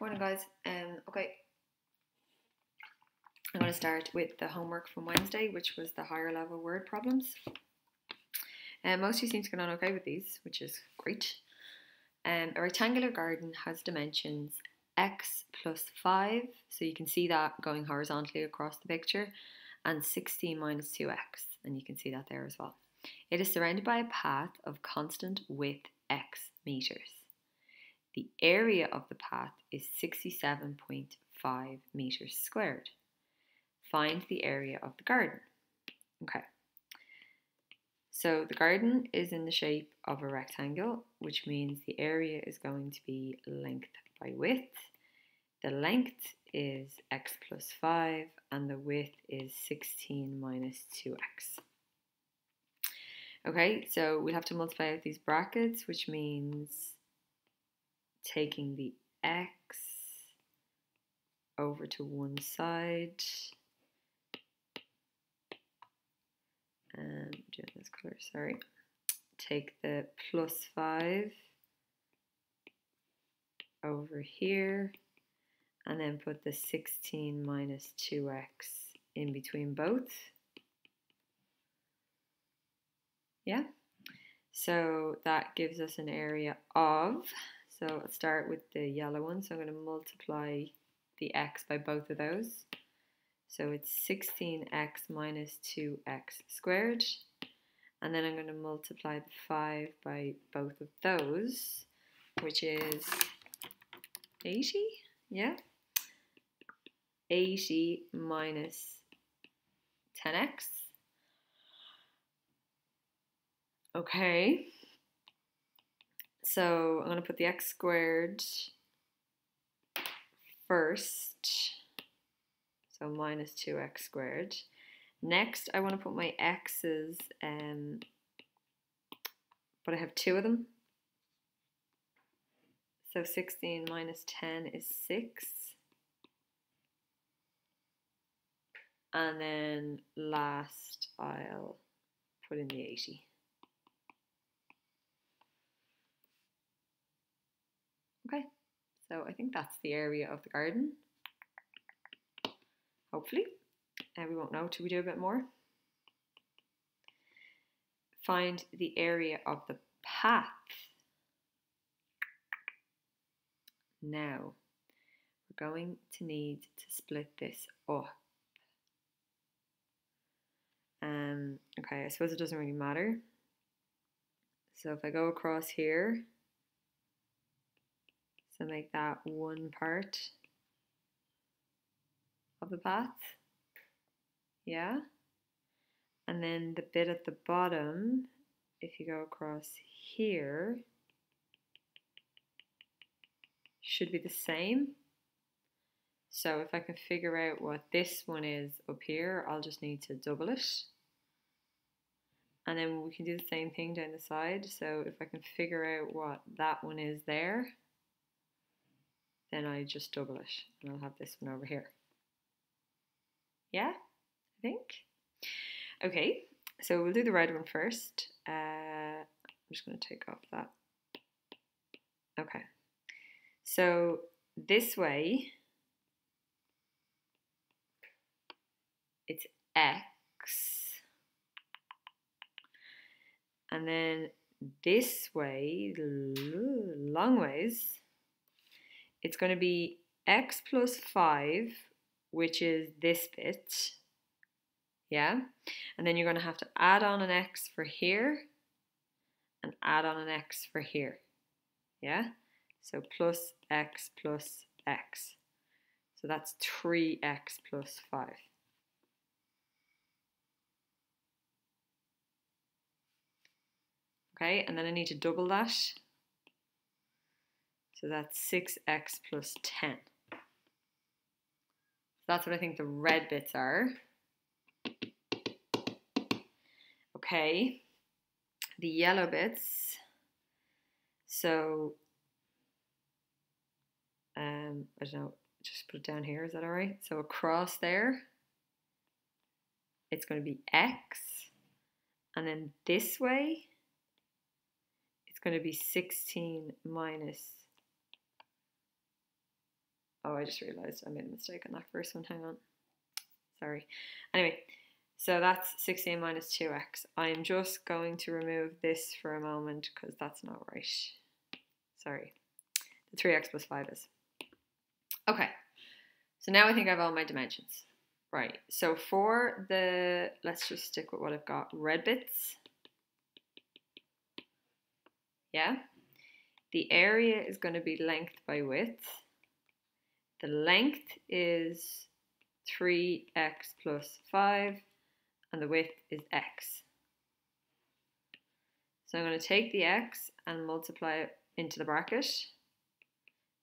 Morning, guys. Um, okay, I'm going to start with the homework from Wednesday, which was the higher level word problems. Um, most of you seem to get on okay with these, which is great. Um, a rectangular garden has dimensions x plus 5, so you can see that going horizontally across the picture, and 16 minus 2x, and you can see that there as well. It is surrounded by a path of constant width x meters. The area of the path is 67.5 meters squared. Find the area of the garden. Okay. So the garden is in the shape of a rectangle, which means the area is going to be length by width. The length is x plus 5 and the width is 16 minus 2x. Okay, so we'll have to multiply out these brackets, which means taking the x over to one side and doing this color, sorry. Take the plus 5 over here and then put the 16 minus 2x in between both. Yeah, so that gives us an area of, so let's start with the yellow one. So I'm going to multiply the x by both of those. So it's 16x minus 2x squared. And then I'm going to multiply the 5 by both of those, which is 80, yeah? 80 minus 10x. Okay. So I'm going to put the x squared first. So minus 2x squared. Next, I want to put my x's, um, but I have two of them. So 16 minus 10 is 6. And then last, I'll put in the 80. Okay, so I think that's the area of the garden. Hopefully. Uh, we won't know till we do a bit more. Find the area of the path. Now, we're going to need to split this up. Um, okay, I suppose it doesn't really matter. So if I go across here, so make that one part of the path. Yeah. And then the bit at the bottom, if you go across here, should be the same. So if I can figure out what this one is up here, I'll just need to double it. And then we can do the same thing down the side. So if I can figure out what that one is there, then I just double it and I'll have this one over here. Yeah, I think. Okay, so we'll do the red one first. Uh, I'm just going to take off that. Okay, so this way, it's x, and then this way, long ways, it's going to be x plus 5, which is this bit. Yeah? And then you're going to have to add on an x for here and add on an x for here. Yeah? So plus x plus x. So that's 3x plus 5. Okay, and then I need to double that. So that's 6x plus 10. So that's what I think the red bits are. Okay, the yellow bits. So, um, I don't know, just put it down here, is that all right? So across there, it's going to be x. And then this way, it's going to be 16 minus Oh, I just realized I made a mistake on that first one. Hang on. Sorry. Anyway, so that's 16 minus 2x. I'm just going to remove this for a moment because that's not right. Sorry. The 3x plus 5 is. Okay. So now I think I have all my dimensions. Right. So for the, let's just stick with what I've got, red bits. Yeah. The area is going to be length by width. The length is 3x plus 5 and the width is x. So I'm going to take the x and multiply it into the bracket.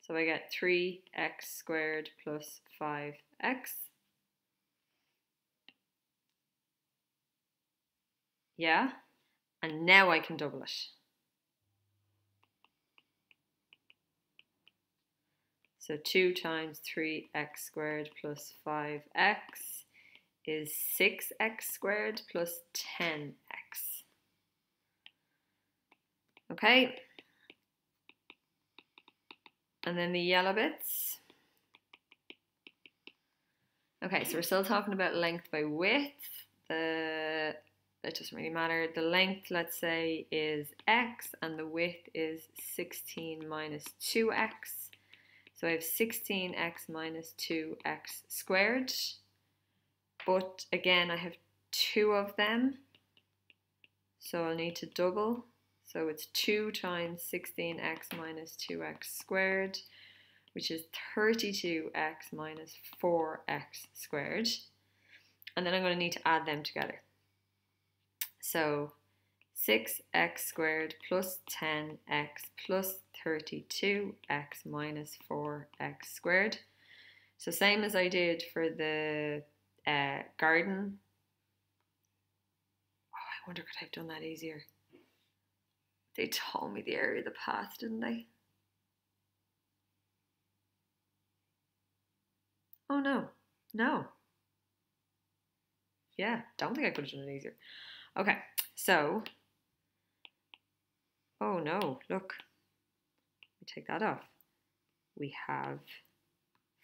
So I get 3x squared plus 5x. Yeah, and now I can double it. So 2 times 3x squared plus 5x is 6x squared plus 10x. Okay. And then the yellow bits. Okay, so we're still talking about length by width. The it doesn't really matter. The length, let's say, is x and the width is 16 minus 2x. So I have 16x minus 2x squared. But again, I have two of them. So I'll need to double. So it's 2 times 16x minus 2x squared, which is 32x minus 4x squared. And then I'm going to need to add them together. So 6x squared plus 10x plus 32x minus 4x squared. So same as I did for the uh, garden. Oh, I wonder could I have done that easier? They told me the area of the path, didn't they? Oh no, no. Yeah, don't think I could have done it easier. Okay, so, oh no, look, we take that off. We have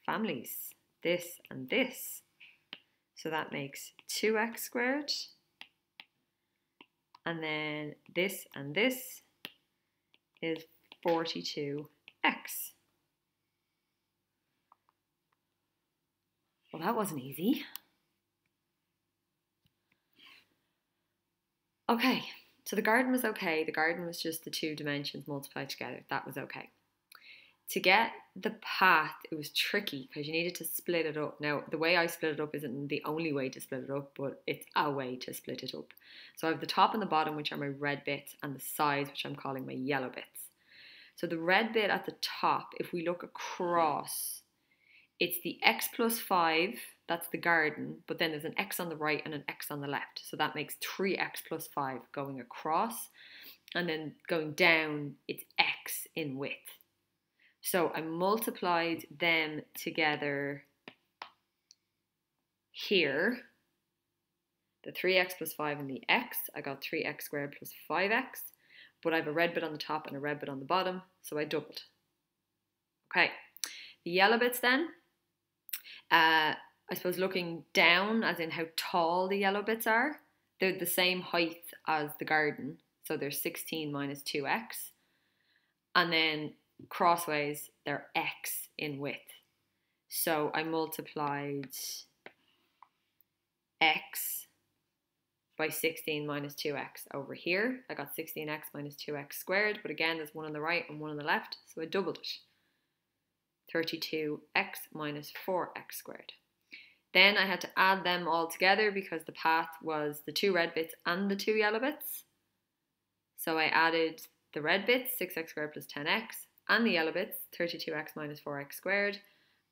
families, this and this. So that makes 2x squared. And then this and this is 42x. Well, that wasn't easy. Okay, so the garden was okay. The garden was just the two dimensions multiplied together. That was okay. To get the path, it was tricky because you needed to split it up. Now, the way I split it up isn't the only way to split it up, but it's a way to split it up. So I have the top and the bottom, which are my red bits, and the sides, which I'm calling my yellow bits. So the red bit at the top, if we look across, it's the x plus 5 that's the garden, but then there's an x on the right and an x on the left. So that makes 3x plus 5 going across. And then going down, it's x in width. So I multiplied them together here. The 3x plus 5 and the x, I got 3x squared plus 5x. But I have a red bit on the top and a red bit on the bottom, so I doubled. Okay, the yellow bits then. Uh, I suppose looking down, as in how tall the yellow bits are, they're the same height as the garden. So they're 16 minus 2x. And then crossways, they're x in width. So I multiplied x by 16 minus 2x over here. I got 16x minus 2x squared, but again, there's one on the right and one on the left, so I doubled it. 32x minus 4x squared. Then I had to add them all together because the path was the two red bits and the two yellow bits. So I added the red bits, 6x squared plus 10x, and the yellow bits, 32x minus 4x squared.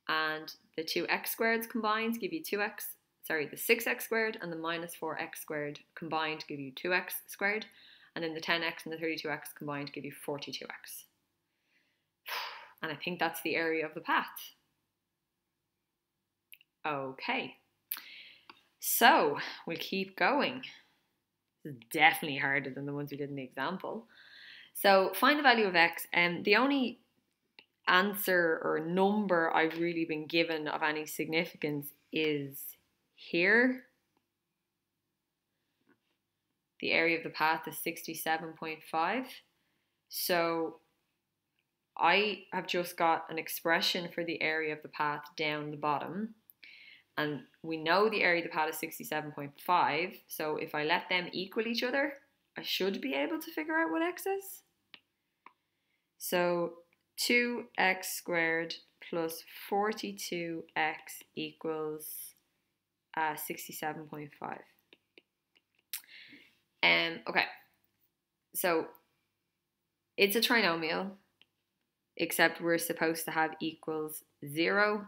And the two x squareds combined give you 2x, sorry, the 6x squared and the minus 4x squared combined give you 2x squared. And then the 10x and the 32x combined give you 42x. And I think that's the area of the path. Okay, so we'll keep going. Definitely harder than the ones we did in the example. So find the value of x, and the only answer or number I've really been given of any significance is here. The area of the path is 67.5. So I have just got an expression for the area of the path down the bottom. And we know the area of the path is 67.5. So if I let them equal each other, I should be able to figure out what x is. So 2x squared plus 42x equals uh, 67.5. Um, okay, so it's a trinomial, except we're supposed to have equals 0,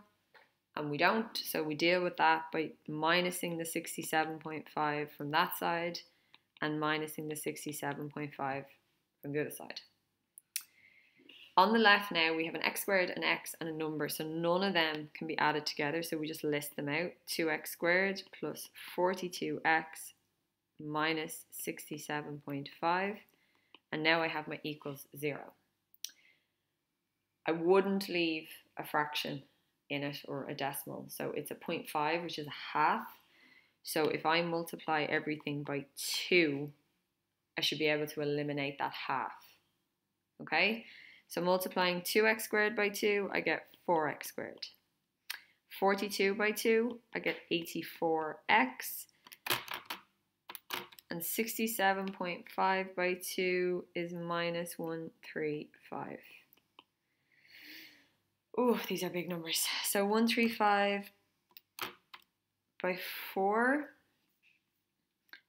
and we don't, so we deal with that by minusing the 67.5 from that side and minusing the 67.5 from the other side. On the left now, we have an x squared, an x, and a number, so none of them can be added together, so we just list them out. 2x squared plus 42x minus 67.5, and now I have my equals 0. I wouldn't leave a fraction in it or a decimal, so it's a 0.5, which is a half. So if I multiply everything by 2, I should be able to eliminate that half. Okay? So multiplying 2x squared by 2, I get 4x squared. 42 by 2, I get 84x. And 67.5 by 2 is minus 135. Oh, these are big numbers. So 135 by 4.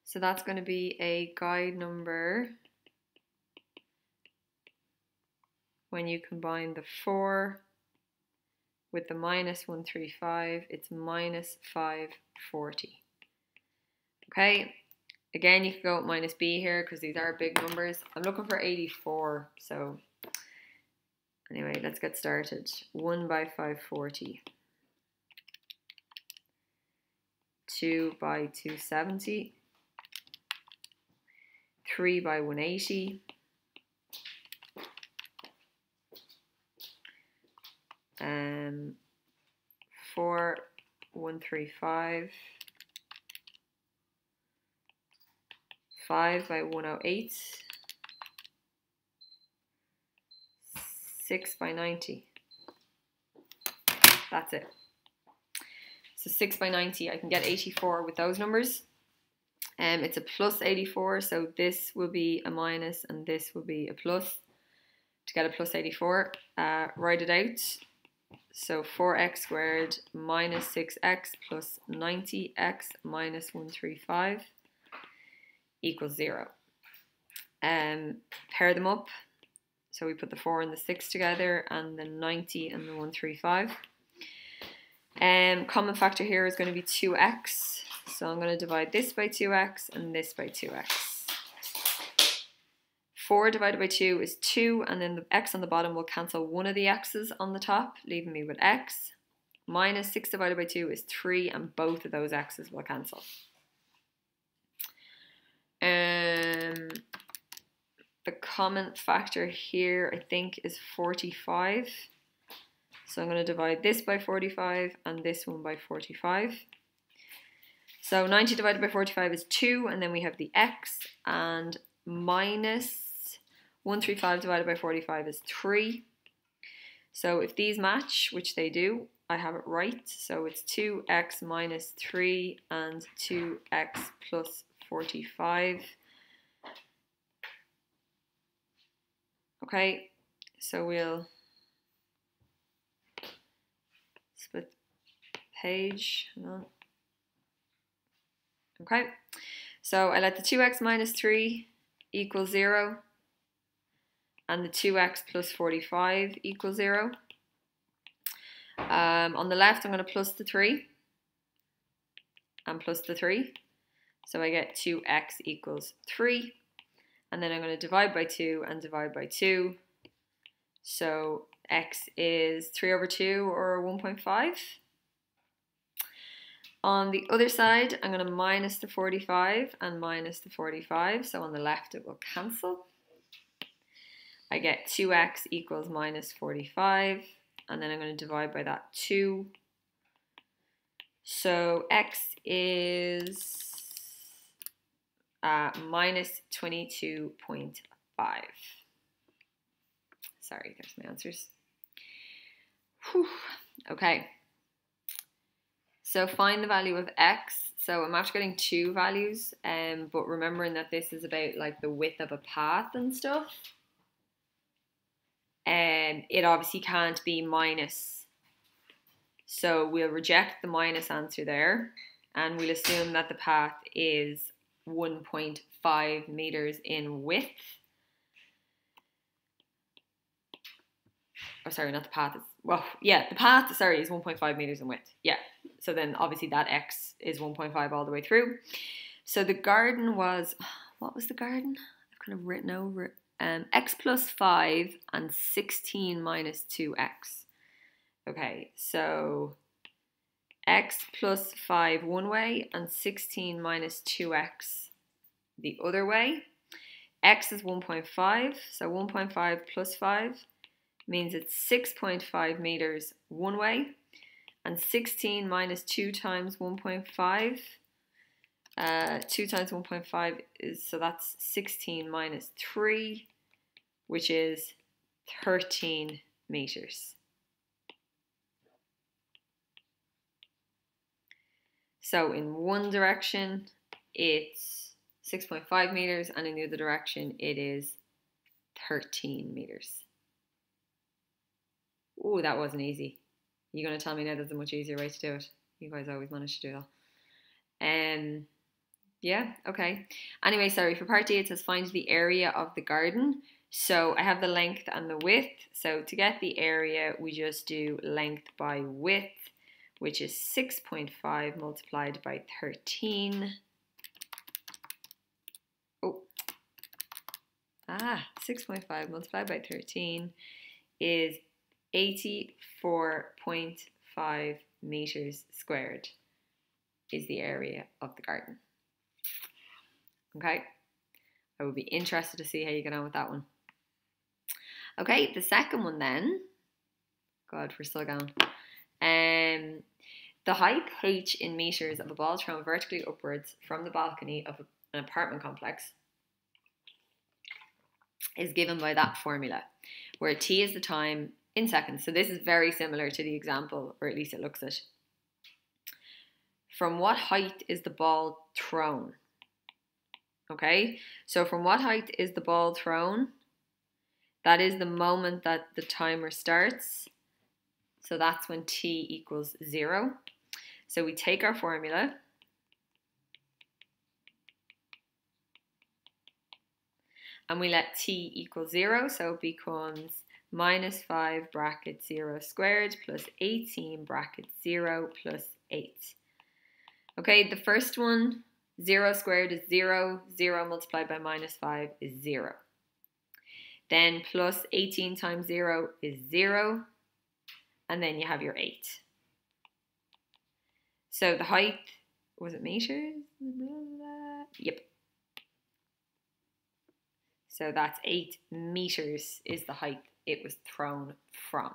So that's going to be a guide number when you combine the 4 with the minus 135, it's minus 540. Okay, again, you can go minus b here because these are big numbers. I'm looking for 84, so anyway, let's get started. 1 by 540. 2 by 270. 3 by 180. um, 4135, 5 by 108, 6 by 90. That's it. So 6 by 90, I can get 84 with those numbers. Um, it's a plus 84, so this will be a minus and this will be a plus. To get a plus 84, uh, write it out. So 4x squared minus 6x plus 90x minus 135 equals 0. Um, pair them up. So we put the 4 and the 6 together and the 90 and the 135. Um, common factor here is going to be 2x. So I'm going to divide this by 2x and this by 2x. 4 divided by 2 is 2, and then the x on the bottom will cancel one of the x's on the top, leaving me with x. Minus 6 divided by 2 is 3, and both of those x's will cancel. Um, the common factor here, I think, is 45. So I'm going to divide this by 45 and this one by 45. So 90 divided by 45 is 2, and then we have the x, and minus 135 divided by 45 is 3. So if these match, which they do, I have it right. So it's 2x minus 3 and 2x plus 45. Okay, so we'll split page. Okay, so I let the 2x minus 3 equal 0 and the 2x plus 45 equals 0. Um, on the left, I'm going to plus the 3 and plus the 3. So I get 2x equals 3. And then I'm going to divide by 2 and divide by 2. So x is 3 over 2 or 1.5. On the other side, I'm going to minus the 45 and minus the 45. So on the left, it will cancel. I get 2x equals minus 45, and then I'm going to divide by that 2. So x is uh, minus 22.5. Sorry, there's my answers. Whew. Okay. So find the value of x. So I'm after getting two values, um, but remembering that this is about like the width of a path and stuff. And um, it obviously can't be minus. So we'll reject the minus answer there, and we'll assume that the path is 1.5 meters in width. Oh, sorry, not the path. Well, yeah, the path, sorry, is 1.5 meters in width. Yeah. So then obviously that x is 1.5 all the way through. So the garden was, what was the garden? I've kind of written over. Um, x plus 5 and 16 minus 2x. Okay, so x plus 5 one way and 16 minus 2x the other way. x is 1.5, so 1.5 plus 5 means it's 6.5 meters one way, and 16 minus 2 times 1.5. Uh, 2 times 1.5 is, so that's 16 minus 3, which is 13 meters. So in one direction, it's 6.5 meters, and in the other direction, it is 13 meters. Oh, that wasn't easy. You're going to tell me now there's a much easier way to do it. You guys always manage to do that. Um, yeah, okay. Anyway, sorry, for part D it says find the area of the garden. So I have the length and the width. So to get the area, we just do length by width which is 6.5 multiplied by 13. Oh, ah, 6.5 multiplied by 13 is 84.5 meters squared is the area of the garden. Okay, I would be interested to see how you get on with that one. Okay, the second one then. God, we're still going. Um, the height h in meters of a ball thrown vertically upwards from the balcony of an apartment complex is given by that formula, where t is the time in seconds. So this is very similar to the example, or at least it looks it. From what height is the ball thrown? Okay, so from what height is the ball thrown? That is the moment that the timer starts so that's when t equals 0. So we take our formula. And we let t equal 0, so it becomes minus 5 bracket 0 squared plus 18 bracket 0 plus 8. Okay, the first one, 0 squared is 0, 0 multiplied by minus 5 is 0. Then plus 18 times 0 is 0, and then you have your 8. So the height, was it meters? Yep. So that's 8 meters is the height it was thrown from.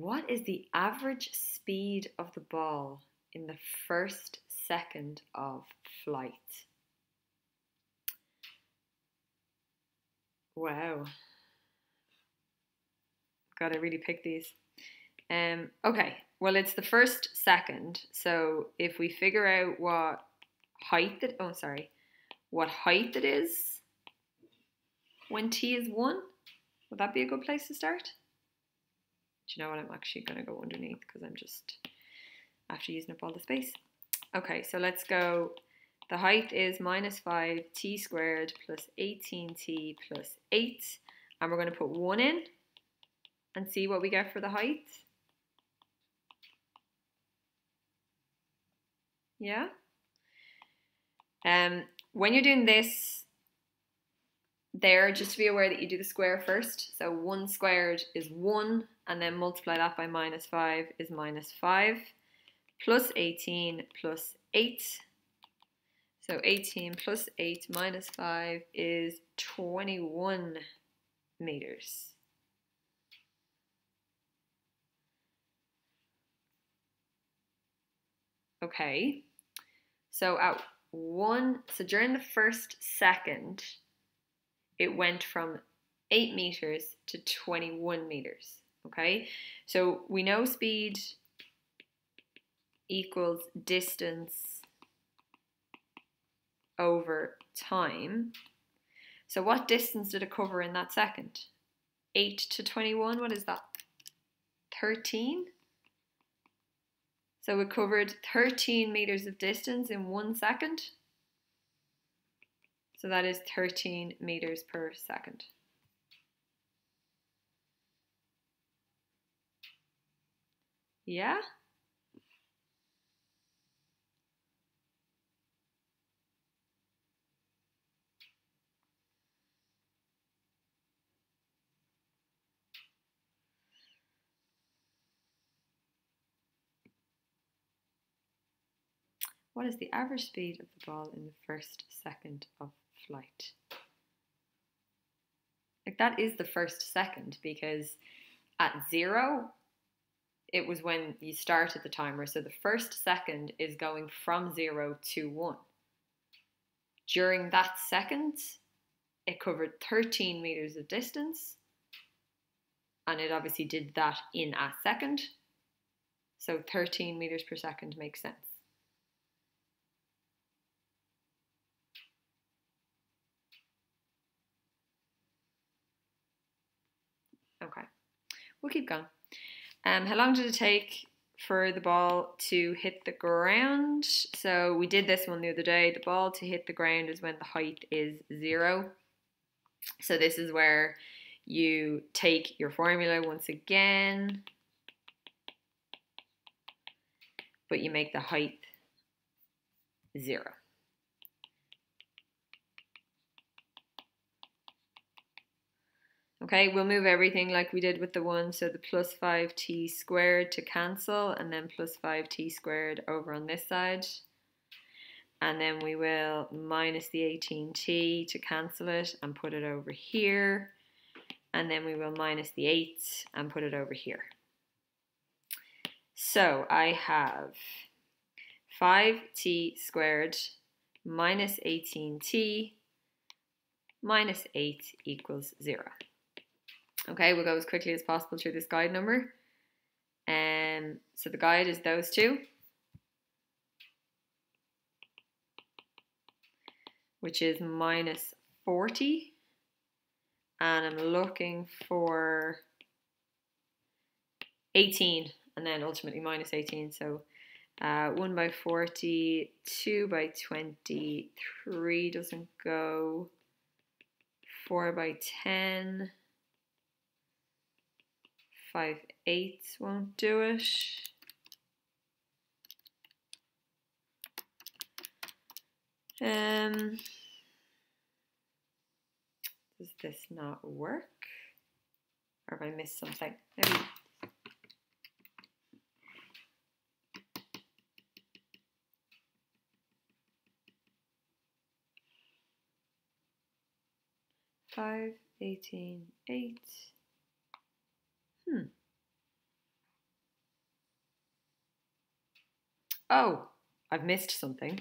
What is the average speed of the ball in the first second of flight? Wow. Gotta really pick these. Um, okay, well, it's the first second. So if we figure out what height that, oh, sorry, what height it is when t is 1, would that be a good place to start? You know what? I'm actually going to go underneath because I'm just after using up all the space. Okay, so let's go. The height is minus 5 t squared plus 18t plus 8. And we're going to put 1 in and see what we get for the height. Yeah? Um, when you're doing this, there, just to be aware that you do the square first. So 1 squared is 1, and then multiply that by minus 5 is minus 5, plus 18 plus 8. So 18 plus 8 minus 5 is 21 meters. Okay, so at one, so during the first second, it went from 8 meters to 21 meters. Okay, so we know speed equals distance over time. So what distance did it cover in that second? 8 to 21, what is that? 13? So it covered 13 meters of distance in one second. So that is 13 meters per second. Yeah? What is the average speed of the ball in the first second of flight? Like that is the first second because at zero, it was when you started the timer. So the first second is going from zero to one. During that second, it covered 13 meters of distance and it obviously did that in a second. So 13 meters per second makes sense. Okay, we'll keep going. Um, how long did it take for the ball to hit the ground? So we did this one the other day. The ball to hit the ground is when the height is zero. So this is where you take your formula once again, but you make the height zero. Okay, we'll move everything like we did with the one, so the plus 5t squared to cancel, and then plus 5t squared over on this side. And then we will minus the 18t to cancel it and put it over here. And then we will minus the 8 and put it over here. So I have 5t squared minus 18t minus 8 equals 0. Okay, we'll go as quickly as possible through this guide number. Um, so the guide is those two. Which is minus 40. And I'm looking for 18 and then ultimately minus 18. So uh, 1 by 40, 2 by 23 doesn't go, 4 by 10, five eighths won't do it. Um, does this not work? Or have I missed something? Maybe. Five, eighteen, eight. Hmm. Oh, I've missed something.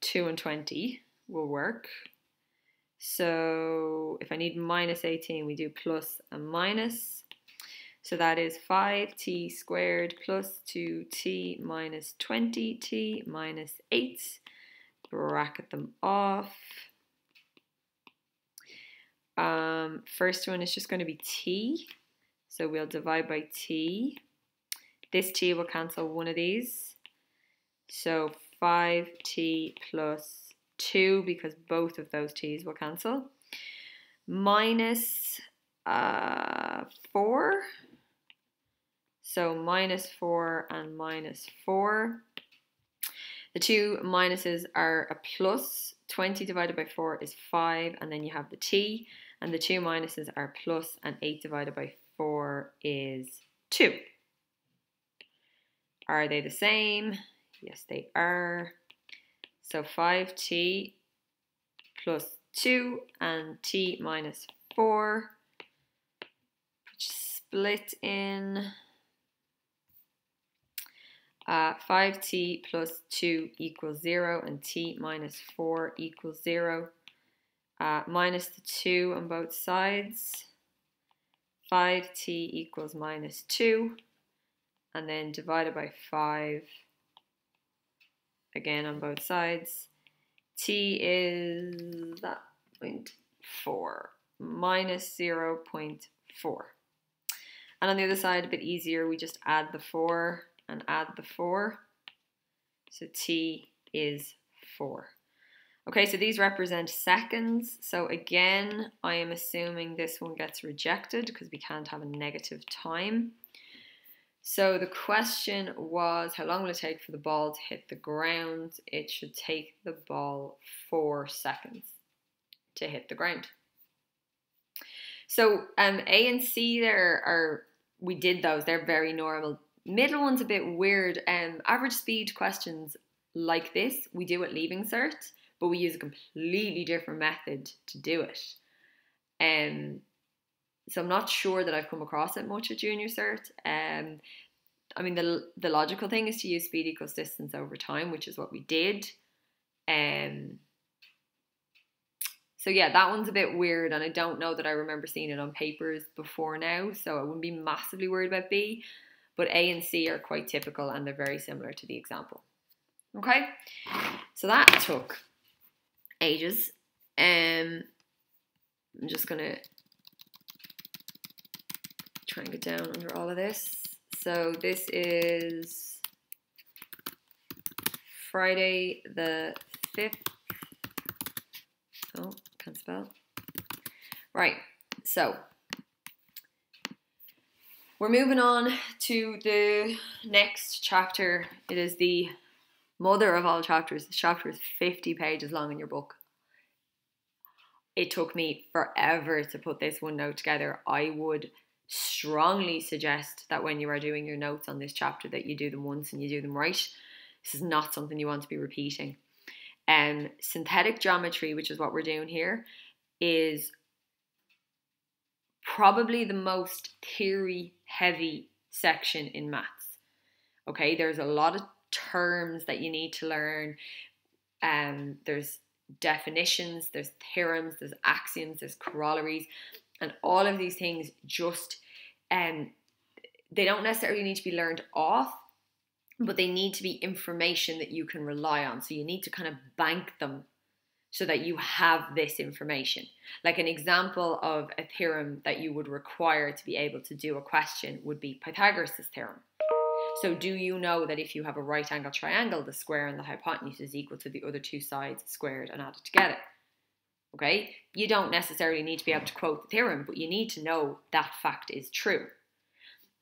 2 and 20 will work. So if I need minus 18, we do plus and minus. So that is 5t squared plus 2t minus 20t minus 8. Bracket them off. Um, first one is just going to be t. So we'll divide by t. This t will cancel one of these. So 5t plus 2 because both of those t's will cancel. Minus uh, 4. So minus 4 and minus 4. The two minuses are a plus. plus 20 divided by 4 is 5, and then you have the t, and the two minuses are plus, and 8 divided by 4 is 2. Are they the same? Yes, they are. So 5t plus 2 and t minus 4, which split in uh, 5t plus 2 equals 0 and t minus 4 equals 0. Uh, minus the 2 on both sides. 5t equals minus 2 and then divided by 5 again on both sides. t is that point 4 minus 0 0.4. And on the other side, a bit easier, we just add the 4 and add the 4. So t is 4. Okay, so these represent seconds. So again, I am assuming this one gets rejected because we can't have a negative time. So the question was, how long will it take for the ball to hit the ground? It should take the ball four seconds to hit the ground. So um, A and C there are, we did those, they're very normal. Middle one's a bit weird. Um, average speed questions like this, we do at Leaving Cert but we use a completely different method to do it. Um, so I'm not sure that I've come across it much at junior cert. Um, I mean, the the logical thing is to use speed equals distance over time, which is what we did. Um, so yeah, that one's a bit weird, and I don't know that I remember seeing it on papers before now. So I wouldn't be massively worried about B, but A and C are quite typical, and they're very similar to the example. Okay, so that took ages. Um, I'm just going to try and get down under all of this. So this is Friday the 5th. Oh, can't spell. Right, so we're moving on to the next chapter. It is the mother of all chapters. The chapter is 50 pages long in your book. It took me forever to put this one note together. I would strongly suggest that when you are doing your notes on this chapter that you do them once and you do them right. This is not something you want to be repeating. Um, synthetic geometry, which is what we're doing here, is probably the most theory heavy section in maths. Okay, there's a lot of terms that you need to learn. Um, there's definitions, there's theorems, there's axioms, there's corollaries, and all of these things just um, they don't necessarily need to be learned off, but they need to be information that you can rely on. So you need to kind of bank them so that you have this information. Like an example of a theorem that you would require to be able to do a question would be Pythagoras' theorem. So do you know that if you have a right angle triangle, the square and the hypotenuse is equal to the other two sides squared and added together? Okay, you don't necessarily need to be able to quote the theorem, but you need to know that fact is true.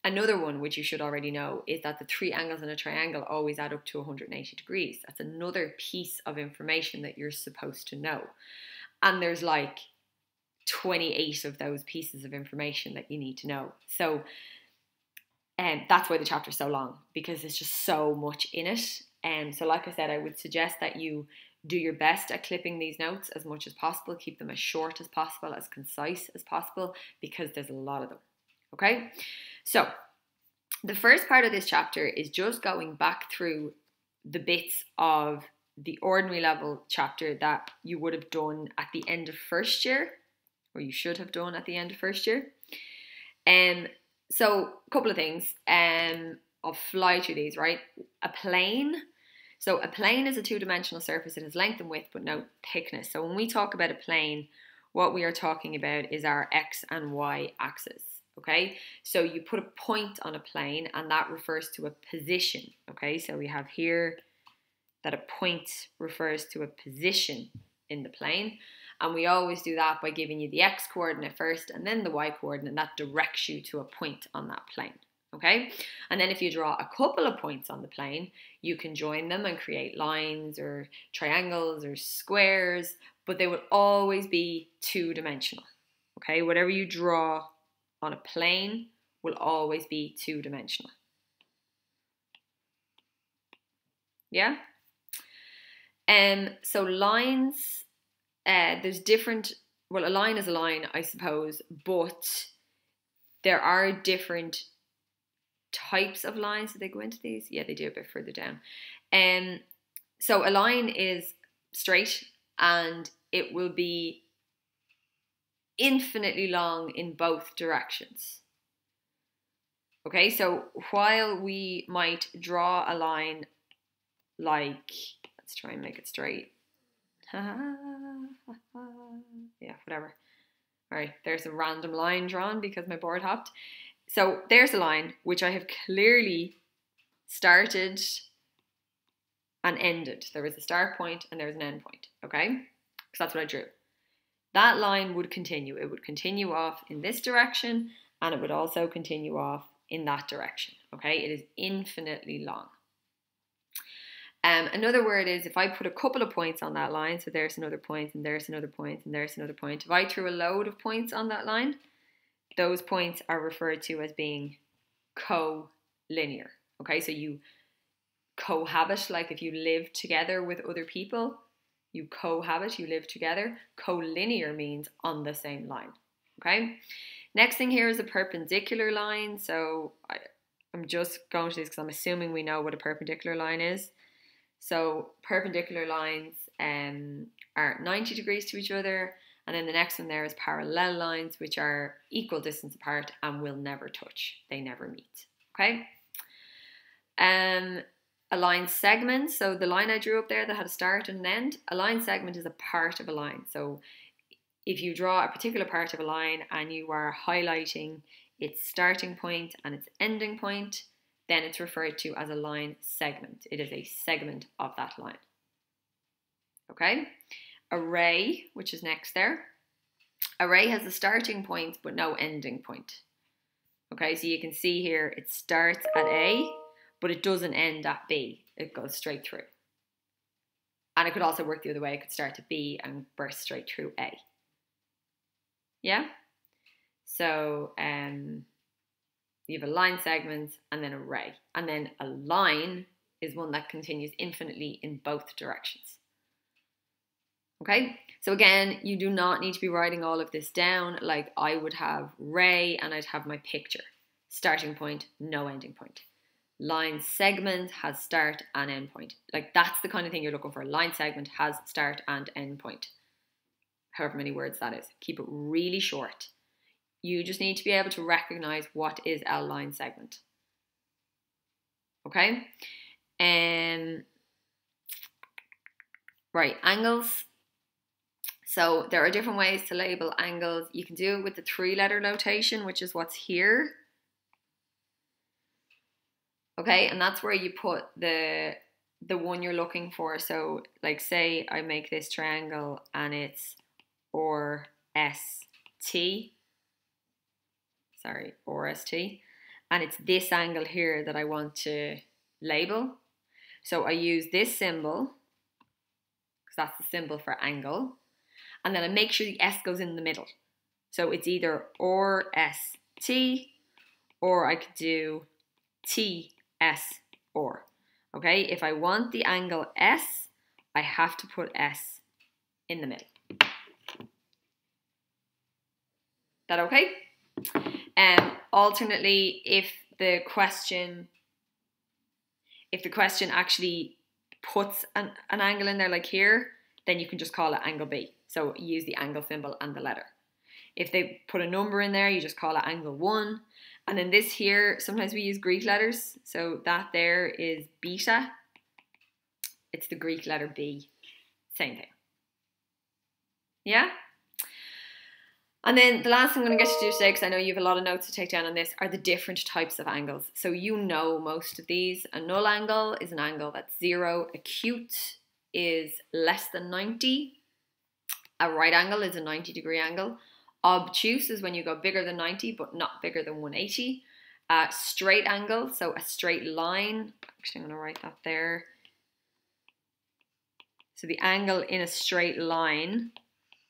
Another one, which you should already know, is that the three angles in a triangle always add up to 180 degrees. That's another piece of information that you're supposed to know. And there's like 28 of those pieces of information that you need to know. So and um, that's why the chapter is so long because there's just so much in it. And um, so, like I said, I would suggest that you do your best at clipping these notes as much as possible. Keep them as short as possible, as concise as possible, because there's a lot of them. Okay, so the first part of this chapter is just going back through the bits of the ordinary level chapter that you would have done at the end of first year, or you should have done at the end of first year. And um, so, a couple of things. Um, I'll fly through these, right? A plane. So, a plane is a two dimensional surface. It has length and width, but no thickness. So, when we talk about a plane, what we are talking about is our x and y axis. Okay, so you put a point on a plane, and that refers to a position. Okay, so we have here that a point refers to a position in the plane. And we always do that by giving you the x coordinate first and then the y coordinate, and that directs you to a point on that plane. Okay, and then if you draw a couple of points on the plane, you can join them and create lines or triangles or squares, but they will always be two dimensional. Okay, whatever you draw on a plane will always be two dimensional. Yeah? Um, so lines, uh, there's different, well, a line is a line, I suppose, but there are different types of lines. Do they go into these? Yeah, they do a bit further down. Um, so a line is straight and it will be infinitely long in both directions. Okay, so while we might draw a line like, let's try and make it straight. yeah, whatever. All right, there's a random line drawn because my board hopped. So there's a line which I have clearly started and ended. There was a start point and there was an end point, okay? Because that's what I drew. That line would continue. It would continue off in this direction and it would also continue off in that direction, okay? It is infinitely long. Um, another word is if I put a couple of points on that line, so there's another point and there's another point and there's another point. If I threw a load of points on that line, those points are referred to as being co-linear. Okay, so you cohabit, like if you live together with other people, you cohabit, you live together. Collinear means on the same line. Okay, next thing here is a perpendicular line. So I, I'm just going to this because I'm assuming we know what a perpendicular line is. So perpendicular lines um, are 90 degrees to each other and then the next one there is parallel lines, which are equal distance apart and will never touch. They never meet. Okay. Um, a line segment. So the line I drew up there that had a start and an end. A line segment is a part of a line. So if you draw a particular part of a line and you are highlighting its starting point and its ending point, then it's referred to as a line segment. It is a segment of that line. Okay a ray, which is next there. A ray has a starting point but no ending point. Okay, so you can see here it starts at A, but it doesn't end at B. It goes straight through. And it could also work the other way. It could start at B and burst straight through A. Yeah? So um, you have a line segment and then a ray. And then a line is one that continues infinitely in both directions. Okay, so again, you do not need to be writing all of this down. Like I would have ray and I'd have my picture. Starting point, no ending point. Line segment has start and end point. Like that's the kind of thing you're looking for. Line segment has start and end point. However many words that is. Keep it really short. You just need to be able to recognize what is a line segment. Okay? Um, right, angles so there are different ways to label angles. You can do it with the three letter notation, which is what's here. Okay, and that's where you put the the one you're looking for. So like say I make this triangle and it's R S T. Sorry, R S T. And it's this angle here that I want to label. So I use this symbol, because that's the symbol for angle and then I make sure the S goes in the middle. So it's either or or I could do T S or. Okay, if I want the angle S, I have to put S in the middle. That okay? Um, alternately, if the question if the question actually puts an, an angle in there like here, then you can just call it angle B. So use the angle symbol and the letter. If they put a number in there, you just call it angle 1. And then this here, sometimes we use Greek letters. So that there is beta. It's the Greek letter B. Same thing. Yeah? And then the last thing I'm going to get to do today, because I know you have a lot of notes to take down on this, are the different types of angles. So you know most of these. A null angle is an angle that's zero. Acute is less than 90. A right angle is a 90 degree angle. Obtuse is when you go bigger than 90 but not bigger than 180. A straight angle, so a straight line. Actually, I'm going to write that there. So the angle in a straight line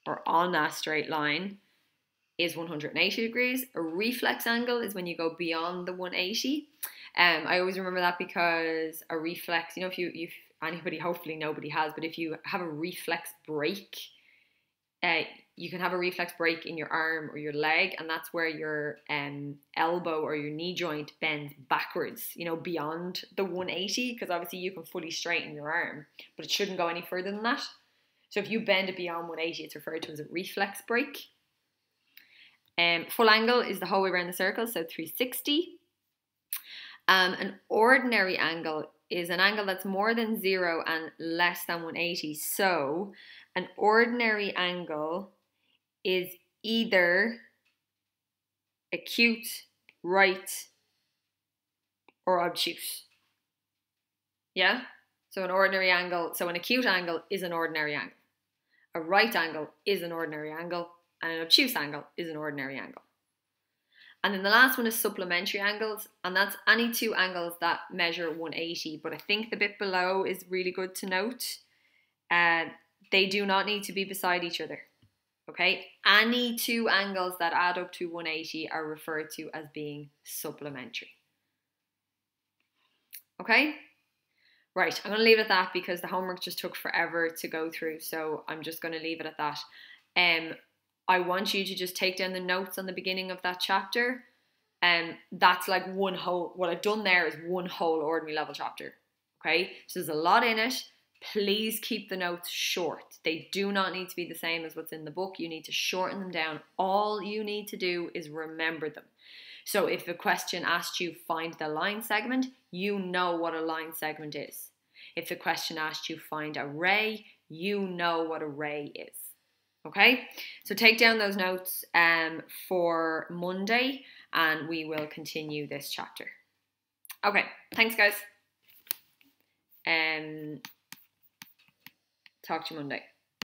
or on a straight line is 180 degrees. A reflex angle is when you go beyond the 180. Um, I always remember that because a reflex, you know, if you, if anybody, hopefully nobody has, but if you have a reflex break, uh, you can have a reflex break in your arm or your leg, and that's where your um, elbow or your knee joint bends backwards, you know, beyond the 180, because obviously you can fully straighten your arm, but it shouldn't go any further than that. So if you bend it beyond 180, it's referred to as a reflex break. Um, full angle is the whole way around the circle, so 360. Um, an ordinary angle is an angle that's more than zero and less than 180. So an ordinary angle is either acute, right, or obtuse. Yeah? So an ordinary angle, so an acute angle is an ordinary angle. A right angle is an ordinary angle, and an obtuse angle is an ordinary angle. And then the last one is supplementary angles, and that's any two angles that measure 180. But I think the bit below is really good to note. Uh, they do not need to be beside each other. Okay, any two angles that add up to 180 are referred to as being supplementary. Okay, right, I'm going to leave it at that because the homework just took forever to go through, so I'm just going to leave it at that. Um, I want you to just take down the notes on the beginning of that chapter. And um, that's like one whole, what I've done there is one whole ordinary level chapter. Okay, so there's a lot in it. Please keep the notes short. They do not need to be the same as what's in the book. You need to shorten them down. All you need to do is remember them. So if the question asked you find the line segment, you know what a line segment is. If the question asked you find a ray, you know what a ray is. Okay, so take down those notes um, for Monday and we will continue this chapter. Okay, thanks, guys. Um, talk to you Monday.